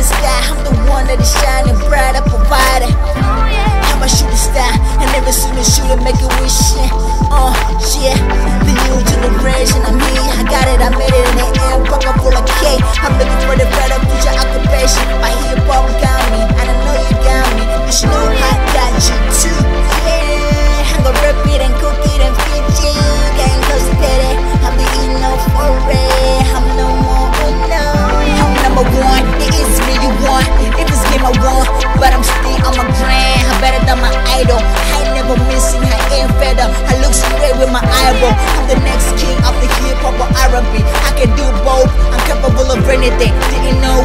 the sky, I'm the with my eyeball. I'm the next king of the hip hop or R&B. I can do both. I'm capable of anything. Didn't know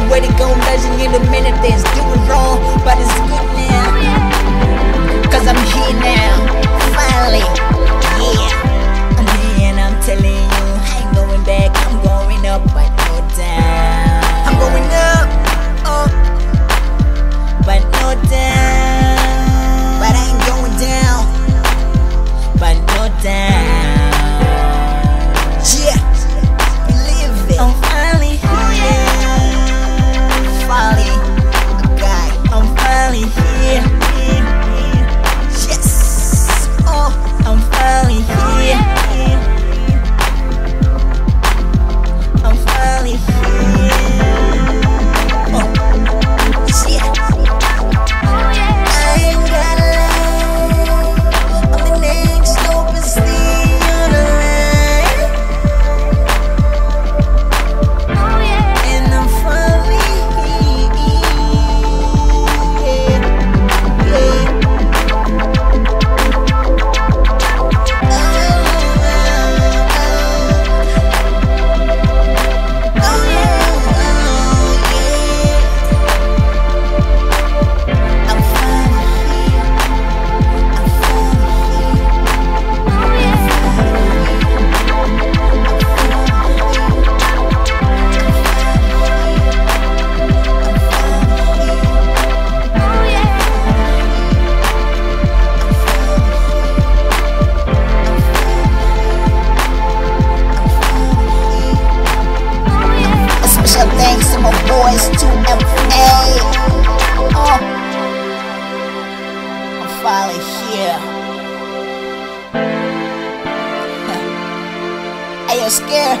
scared, scared.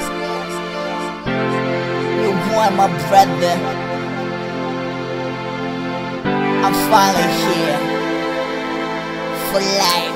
You boy, my brother. I'm finally here for life.